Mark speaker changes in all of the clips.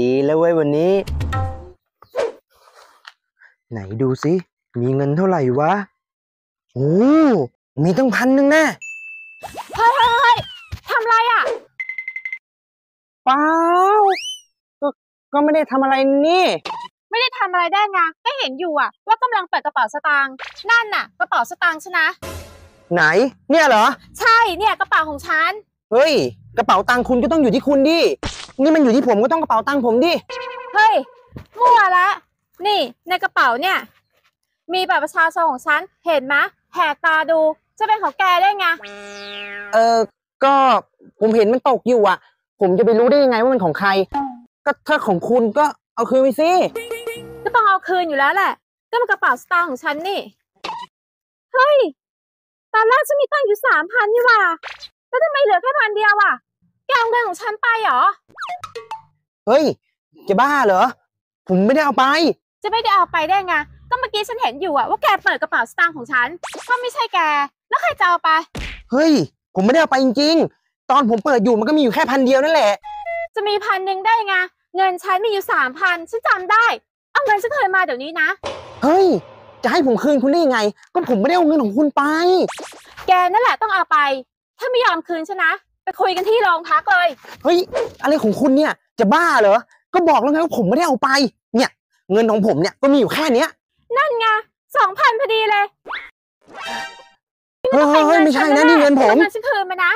Speaker 1: ดีแล้วเว้ยวันนี้ ไหนดูสิมีเงินเท่าไหร่วะโอ้มีตั้งพันหนึ่งแน่
Speaker 2: เฮ้ยเฮ้ยเฮ้ยทำไรอะ
Speaker 1: เปล่าก็ก็ไม่ได้ทำอะไรนี่
Speaker 2: ไม่ได้ทำอะไรได้ไงก็เห็นอยู่อะ ว่ากำลังเปิดกระเป๋าสตางค์นั่นน่ะ กระเป๋าสตางค์ฉันนะ
Speaker 1: ไหน เนี่ยเหรอ
Speaker 2: ใช่เนี่ยกระเป๋าของฉัน
Speaker 1: เฮ้ย กระเป๋าตังค์คุณก็ต้องอยู่ที่คุณดิ นี่มันอยู่ที่ผมก็ต้องกระเป๋าตังค์ผมดิ
Speaker 2: เฮ้ยมั่วละ นี่ในกระเป๋าเนี่ย มีบัตรประชาชนของฉัน เห็นไหมแหกตาดู จะเป็นของแกได้ไง
Speaker 1: เออ ก็ผมเห็นมันตกอยู่อะ ผมจะไปรู้ได้ยังไงว่ามันของใคร ก็ถ้าของคุณก็เอาคืนไปสิ
Speaker 2: ก็ต้องเอาคืนอยู่แล้วแหละ ก็มันกระเป๋าสตางค์ของฉันนี่ เฮ้ย ตอนแรกฉันมีตังค์อยู่สามพันนี่หว่า แล้วทำไมเหลือแค่พันเดียวอะ แกเอาเงินของฉันไปเหรอ
Speaker 1: เฮ้ยจะบ้าเหรอ ผมไม่ได้เอาไป
Speaker 2: จะไม่ได้เอาไปได้ไง ก็เมื่อกี้ฉันเห็นอยู่อะว่าแกเปิดกระเป๋าสตางค์ของฉันถ้าไม่ใช่แก แล้วใครจะเอาไป
Speaker 1: เฮ้ย ผมไม่ได้เอาไปจริงๆ ตอนผมเปิดอยู่มันก็มีอยู่แค่พันเดียวนั่นแหละ
Speaker 2: จะมีพันหนึ่งได้ไง เงินฉันมีอยู่สามพันฉันจำได้ เอาเงินฉันคืนมาเดี๋ยวนี้นะ
Speaker 1: เฮ้ย จะให้ผมคืนคุณได้ยังไง ก็ผมไม่ได้เอาเงินของคุณไป
Speaker 2: แกนั่นแหละต้องเอาไป ถ้าไม่ยอมคืนฉันนะ ไปคุยกันที่โรงพักเลย
Speaker 1: เฮ้ย อะไรของคุณเนี่ย จะบ้าเหรอ ก็บอกแล้วไงว่าผมไม่ได้เอาไป เนี่ย เงินของผมเนี่ยก็มีอยู่แค่เนี้ย
Speaker 2: นั่นไงสองพันพอดีเลย
Speaker 1: เฮ้ยเฮ้ยเฮ้ยไม่ใช่นะนี่เงินผม
Speaker 2: อาเงินฉันคืนมานะ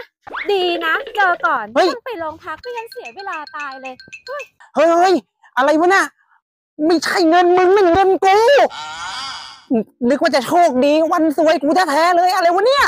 Speaker 2: ดีนะเจอก่อน
Speaker 1: เฮ้ย
Speaker 2: ต้องไปโรงพักก็ยังเสียเวลาตายเลย
Speaker 1: เฮ้ย เฮ้ย อะไรวะน่ะ ไม่ใช่เงินมึงนั่นเงินกู นึกว่าจะโชคดีวันสวยกูแท้ๆเลยอะไรวะเนี่ย